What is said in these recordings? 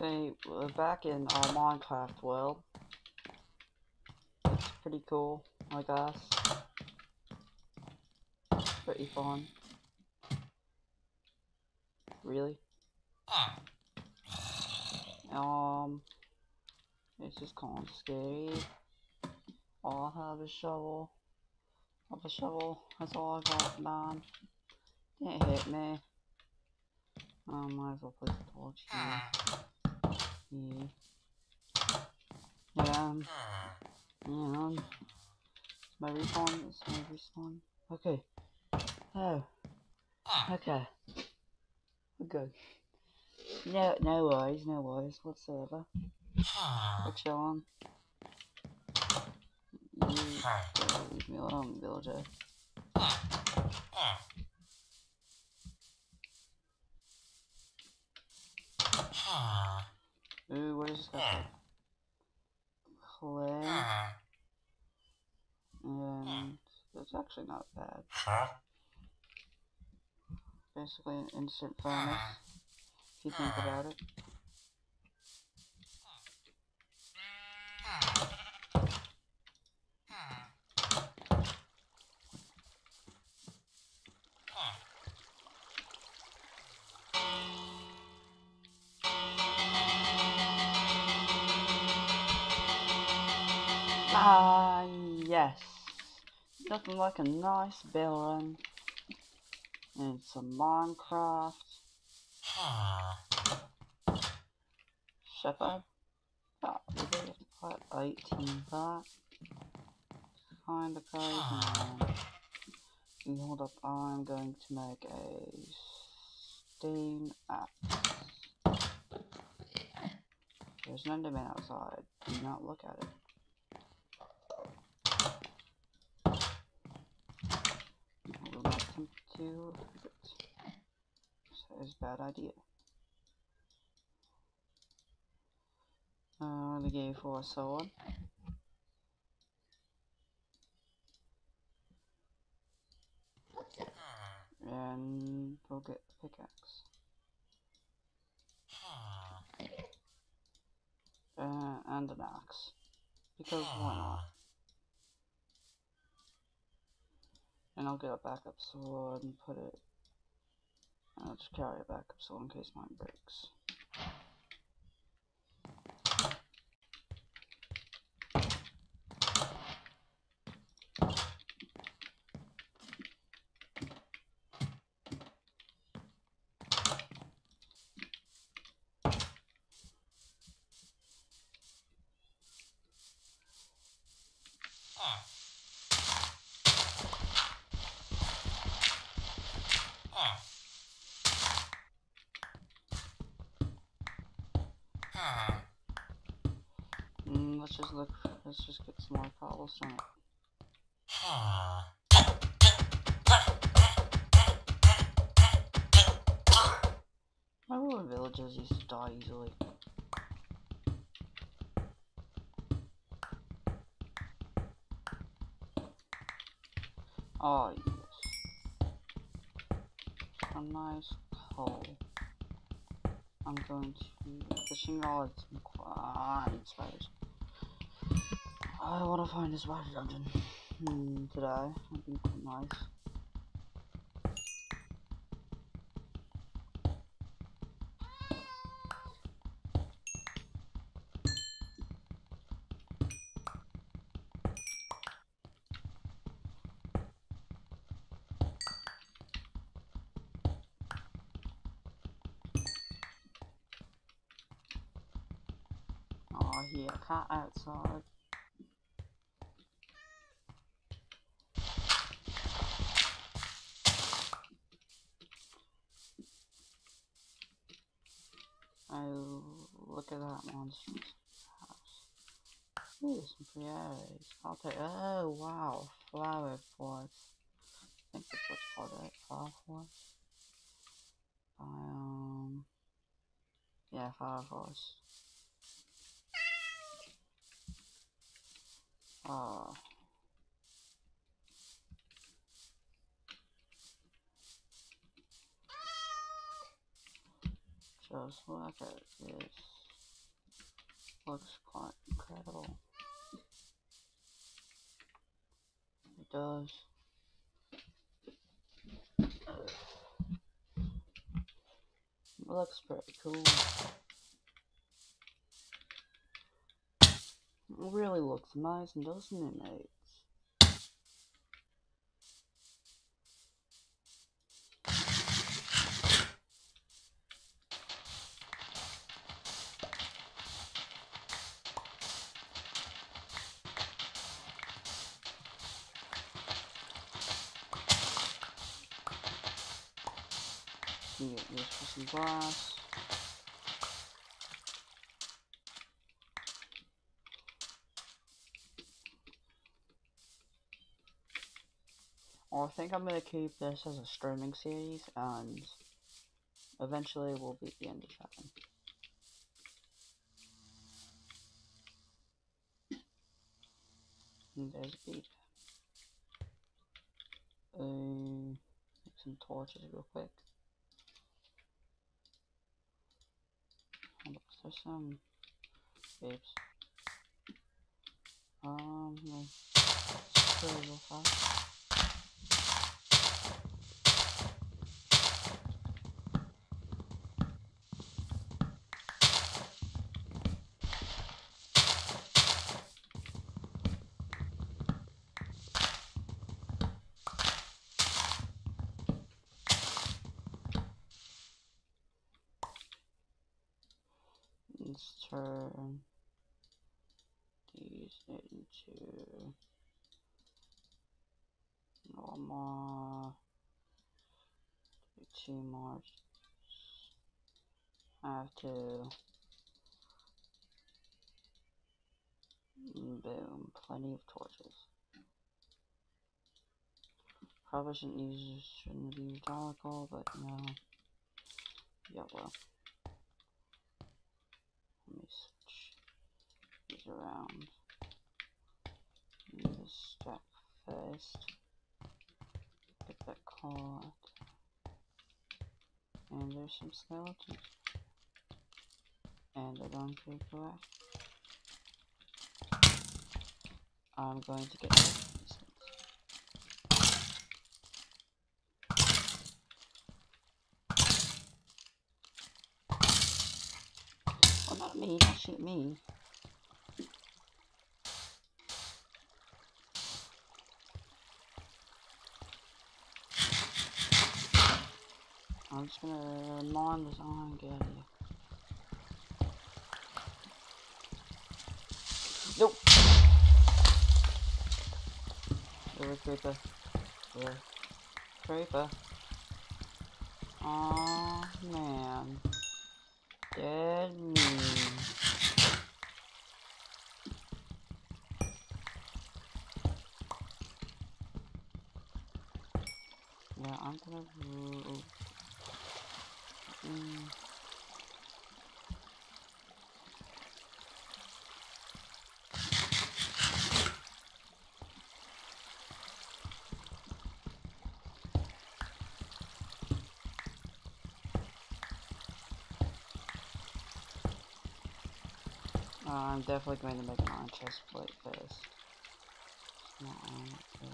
See, we're back in our Minecraft world. It's pretty cool, I guess. Pretty fun. Really? Um, it's just kind of scary. I have is shovel. I have a shovel. That's all I got, man. Didn't hit me. I might as well place the torch here. Yeah. Yeah. um, Yeah. um, my respawn. It's my respawn. Okay. Oh. Okay. We're good. No, no worries, no worries whatsoever. We're chilling. Leave me alone, villager. Ooh, what is this guy? Hmm. Clay. Hmm. And that's actually not bad. Basically an instant hmm. furnace. If you think about it. Yes. Nothing like a nice bell run. And some Minecraft. Shepherd. Have to put 18 that. Kinda crazy. You hold up, I'm going to make a steam axe. There's an enderman outside. Do not look at it. I will not hurt it. So it's a bad idea. Uh, the gave for a sword. And we'll get the pickaxe. Uh, and an axe. Because why not? And I'll get a backup sword and put it. And I'll just carry a backup sword in case mine breaks. Mm, let's just look. Let's just get some more cobblestone. My rural villagers used to die easily. Oh yes. A nice coal. I'm going to fishing rods and quite spiders. I want to find this spider dungeon today. That'd be quite nice. Oh, I hear a cat outside. Oh, look monstrous house. Ooh, some areas. I'll take. Oh, wow. Flower forest. I think that's what's called, right? Flower forest? Biome. Yeah, flower forest. Oh. Just look at this. Looks quite incredible. It does. It looks pretty cool. It really looks amazing, doesn't it, mate? Can get this for some glass. I think I'm going to keep this as a streaming series and eventually we'll beat the Ender Dragon. And there's a beat. Uh, some torches real quick. And there's some babes. Um, no. real fast. let's turn these into normal two more I have to boom plenty of torches probably shouldn't use shouldn't use charcoal but no. Yeah well these around. Use this stack first. Get that caught. And there's some skeletons. And I don't take away. I'm going to get not me, don't shoot me. I'm just gonna uh, mine this iron and get out of here. Nope. You're a creeper. You're a creeper. Aw, man. Dead me. Yeah, I'm gonna. Mm. Uh, I'm definitely going to make an iron chest plate first. No, okay.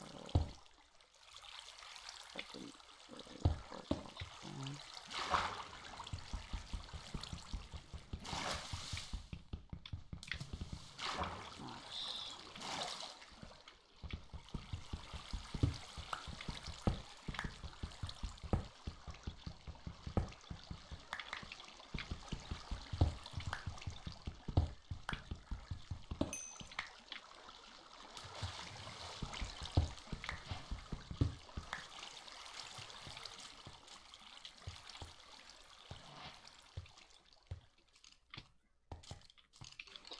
Uh, that didn't really work as planned. Nice.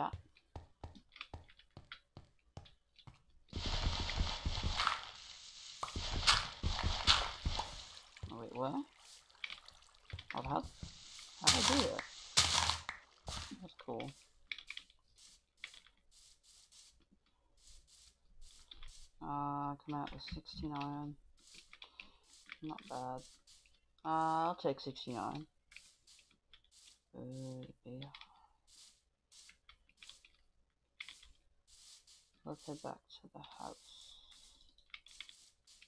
chat. Oh, wait, what? Oh, how, how did I do that? That's cool. Uh, come out with 69. Not bad. Uh, I'll take 69. Baby. Let's head back to the house.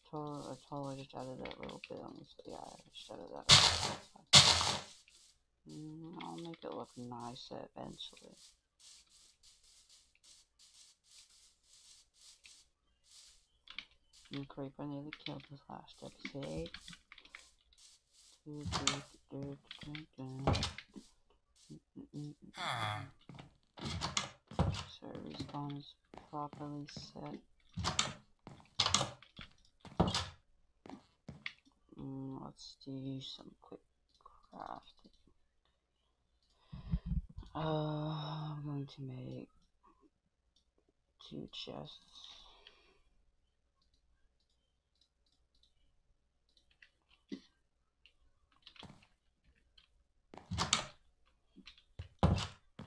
Totally, I totally just added that little bit on this. Yeah, I just added that. Mm, I'll make it look nice eventually. And Creeper nearly killed us last episode. So respawn is properly set. Mm, let's do some quick crafting. Uh, I'm going to make two chests.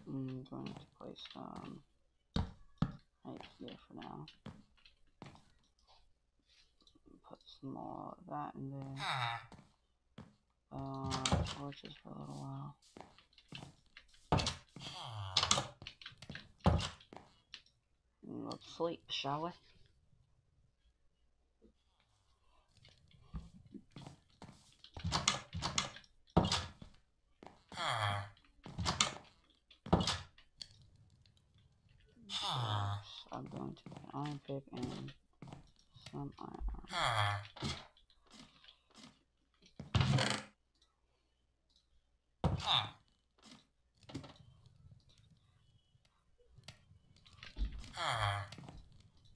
I'm going to place some right here for now. Put some more of that in there. Uh, torches for a little while. Let's sleep, shall we? I'm going to put an iron pick and some iron.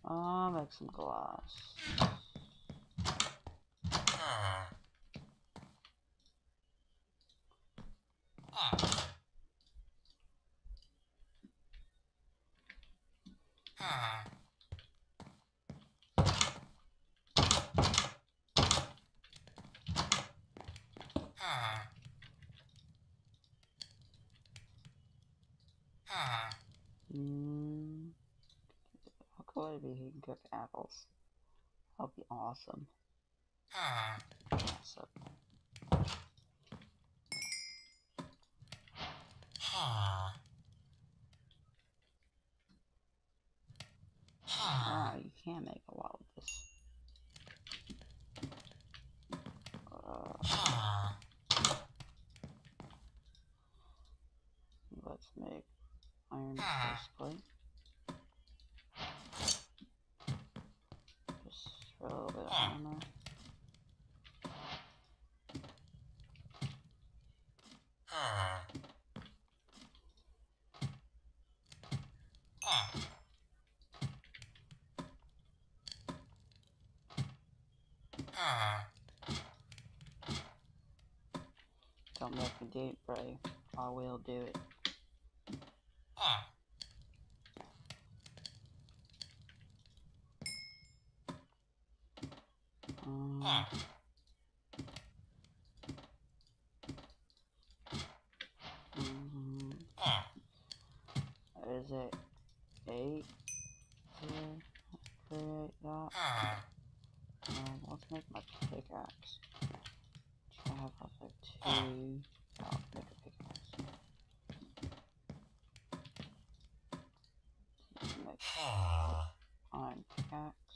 I'll make some glass. Mm. How cool would it be if he can cook apples? That'll be awesome. So, ah, you can make a lot with this. Uh, let's make iron breastplate. Just for a little bit of armor. Don't make me do it, bro. I will do it. Um, mhm. Is it eight to create that? Um, let's make my pickaxe. Should I have like two? I'll make a pickaxe. Iron pickaxe.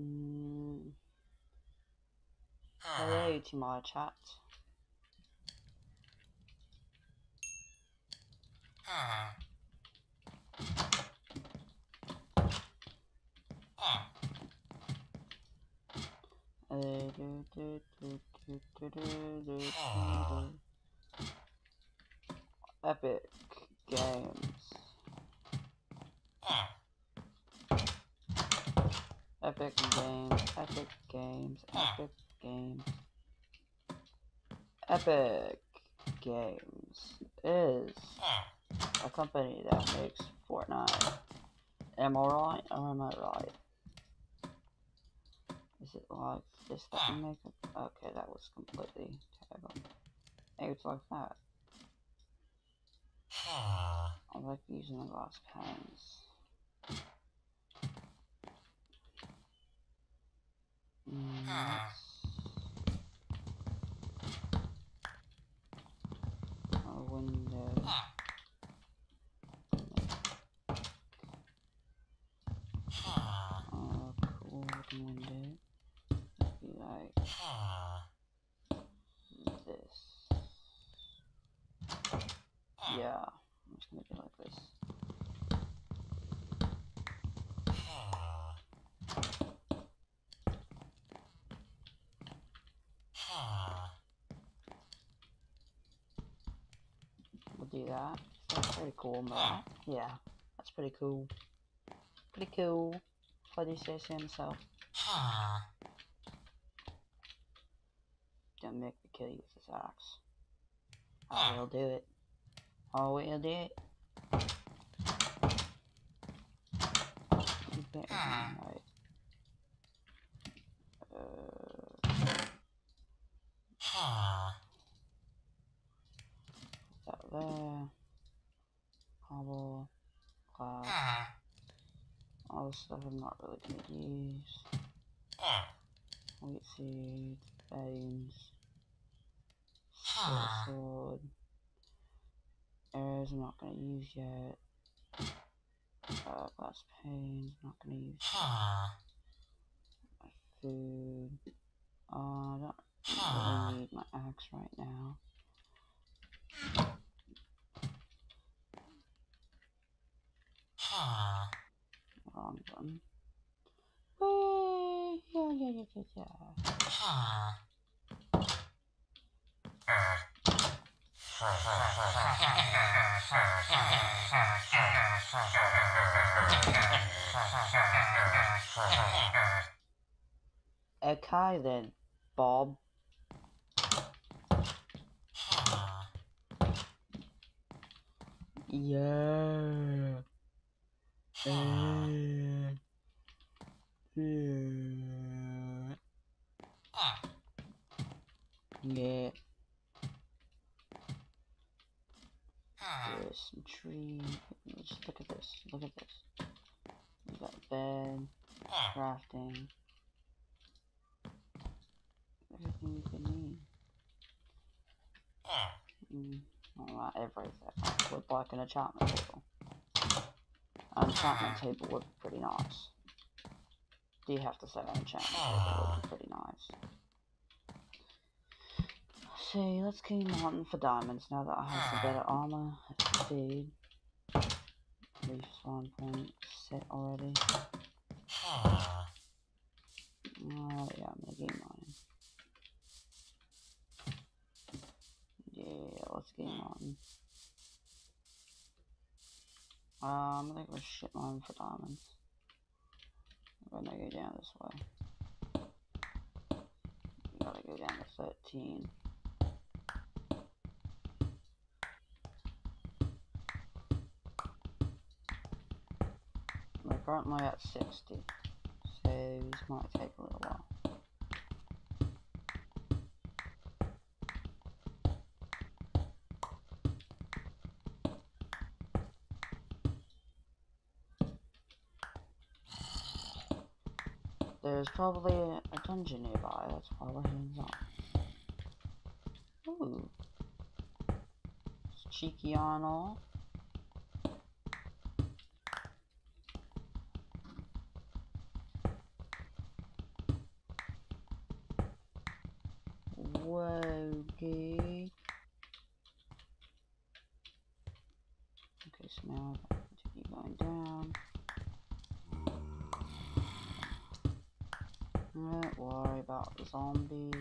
Mm. Hello to my chat. Uh, do, do, do, Epic Games. Epic Games, Epic Games, Epic Games. Epic Games is a company that makes Fortnite. Am I right or am I right? Is it like you make it? Okay, that was completely terrible. It's like that. I like using the glass panes. Mm, a window. Uh, cool window. Like this. Yeah, I'm just gonna do like this. We'll do that. That's pretty cool, man. Yeah, that's pretty cool. Pretty cool. If I do say so myself. Don't make me kill you with this axe. I ah. will do it. I will do it. You better ah. than ah. right. Uh, that there. Cobble. Glass. All this stuff I'm not really gonna use. Wheat seed. Bones. Short sword. Arrows I'm not gonna use yet. Uh, glass panes, not gonna use my food. Uh, I don't really need my axe right now. Well, I'm done. Whee! Yeah, yeah, yeah, yeah, yeah. Okay then, Bob. Yeah. Uh, yeah. Yeah. There's some tree. Just look at this. Look at this. You got bed, ah. crafting, everything you can need. Ah. Mm, well, not everything. Would like an enchantment table. An enchantment ah. table would be pretty nice. Do you have to say an enchantment table would be pretty nice? See, let's keep hunting for diamonds now that I have some better armor, speed. Respawn point set already. Oh yeah, I'm gonna game mine. Yeah, let's game on. Uh, I'm gonna go shit mine for diamonds. I'm gonna go down this way. Gotta go down to 13. Currently at 60, so this might take a little while. There's probably a, dungeon nearby, that's why we're up. Ooh. It's cheeky on all. Whoa, okay. Okay, so now I have to keep going down. Don't worry about the zombies.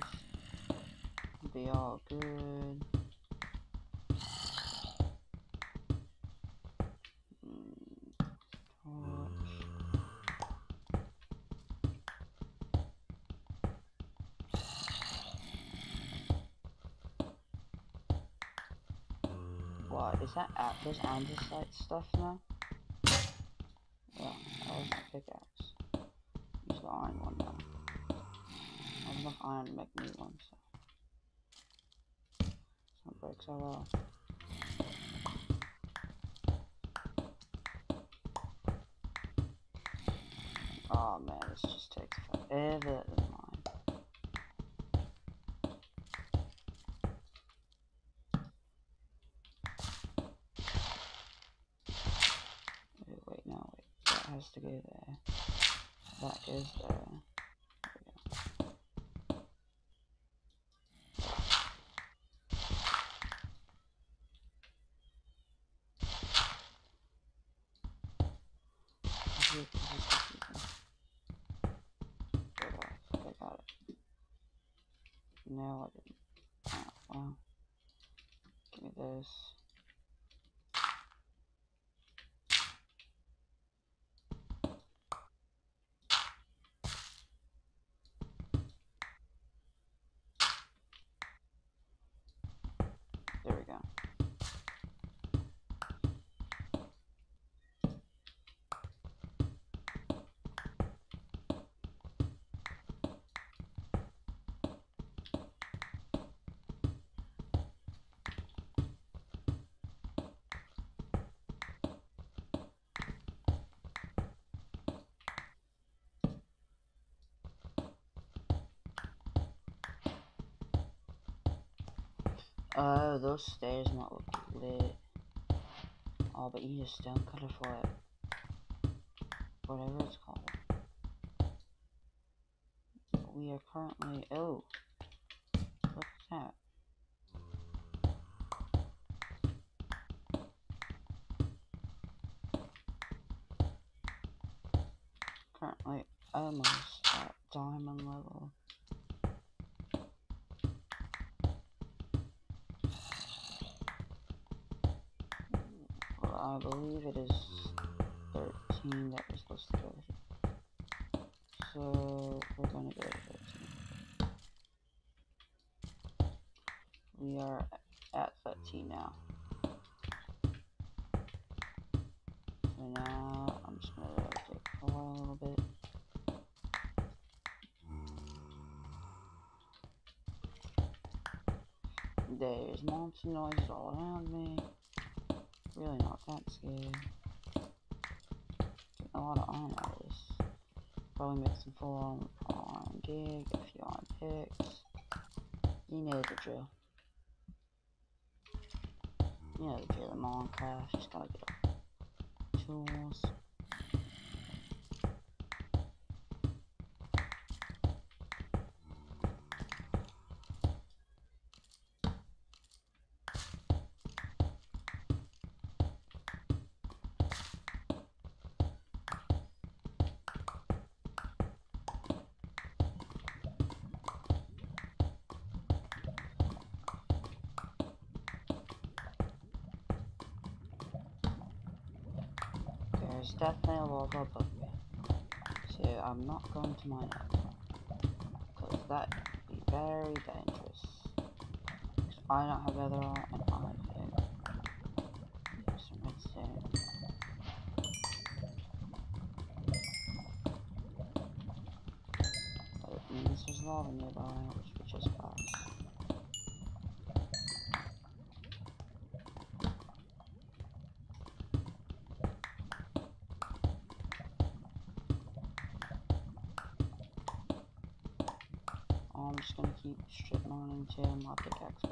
be all good. Mm, torch. What, is that at this andesite stuff now? Yeah, that was my pickaxe. Use the iron one now. I have enough iron to make new ones, so. Some breaks are well. Oh man, this just takes forever to mine. Wait, wait, no, wait. That has to go there. That goes there. No, I didn't. Oh, well. Give me this. There we go. Oh, those stairs not look lit. Oh, but you need a stone cutter for it. Whatever it's called. We are currently. Oh! Believe it is 13 that we're supposed to go with. So, we're gonna go to 13. We are at 13 now. So now, I'm just gonna take a while a little bit. There's monster noises all around me. Really not that. Getting a lot of iron this. Probably make some full on iron gig, a few iron picks. You know the drill. You know the drill in Minecraft. Just gotta get tools. There's definitely a lava above me. So I'm not going to mine it. Because that would be very dangerous. 'Cause I don't have other art and I don't. There's some redstone. Means there's lava nearby, which we just passed. I'm just gonna keep strip mining until my pickaxe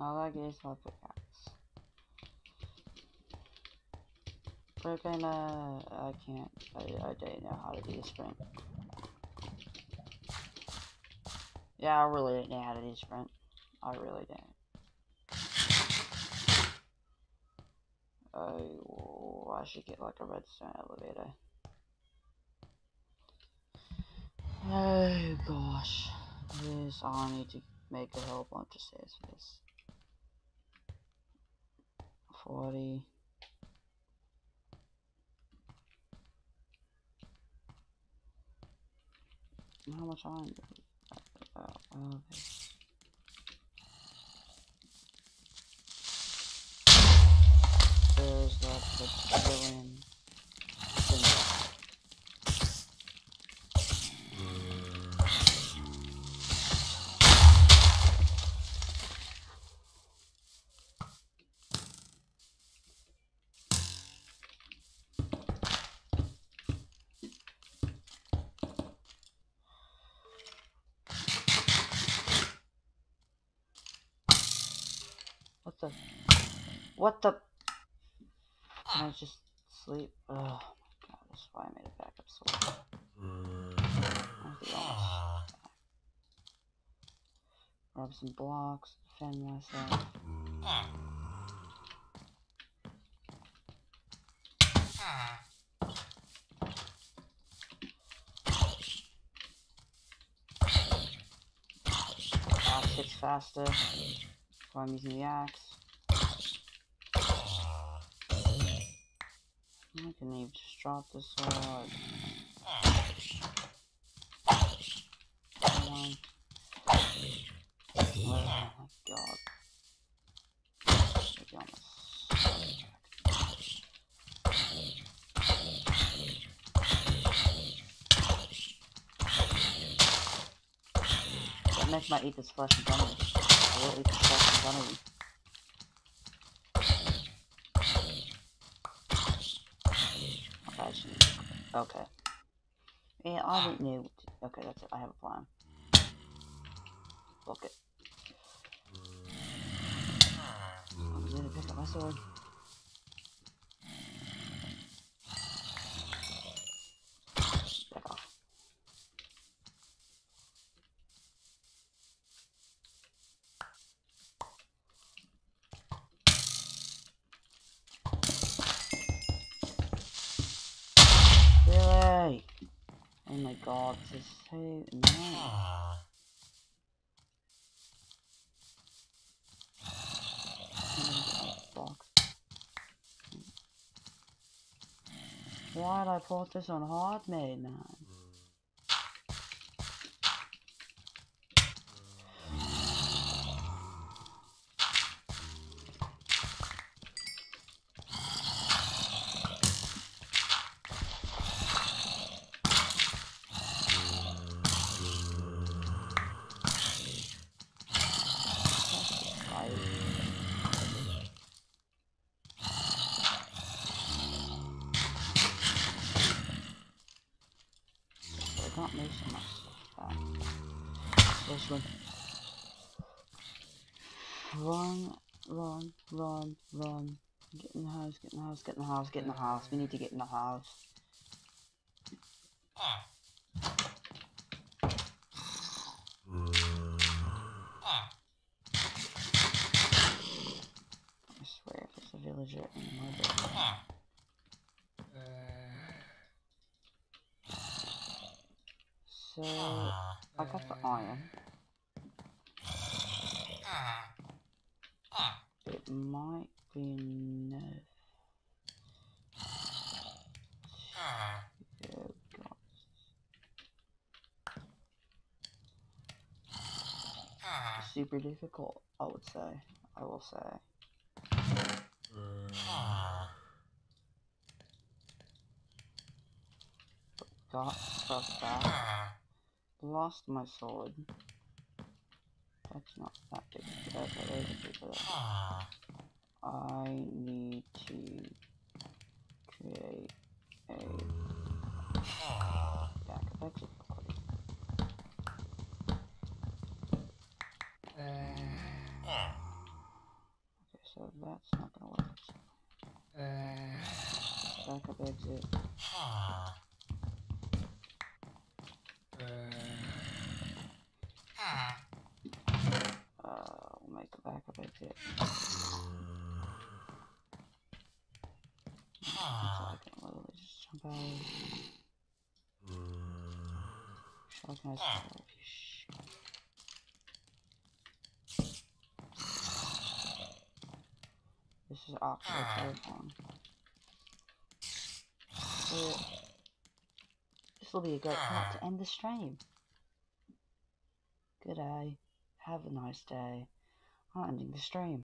All I get is my pickaxe. We're gonna. I can't. I, I don't know how to do sprint. Yeah, I really don't know how to do sprint. I really don't. Oh, I should get like a redstone elevator. Oh gosh. This, I need to make a whole bunch of stairs for this. 40. How much iron uh, okay. There's the What the? I just sleep? Oh my god, that's why I made a backup sword. Grab some blocks, defend myself. Axe hits faster. So I'm using the axe. I can even just drop the sword. Come on. Oh my god. Maybe almost. That eat this flesh and bunny. I will eat this flesh and bunny. Okay, I should- okay. Yeah, I didn't know. Okay, that's it. I have a plan. Look it. Oh, I'm gonna pick up my sword. Back off. Really? Oh my god, this is so annoying. Why'd I put this on hard mode, man? I can't move so much stuff back. This one. Run, run, run, run. Get in the house, get in the house, get in the house. We need to get in the house. I swear if it's a villager in my building. So, I got the iron. It might be enough. Super difficult, I would say. I will say. Got stuff back. Lost my sword. That's not that big. Okay, there's big. I need to create a backup exit cord. so that's not gonna work. Uh, Exit. Uh, we'll make a backup exit. So I can literally just jump out. Fire. Shit. This is actually terrifying. This will be a great part to ah. end the stream. Good day. Have a nice day. I'm ending the stream.